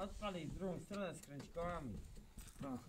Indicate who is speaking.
Speaker 1: Odpal i w drugą stronę skręć kołami.
Speaker 2: Tak.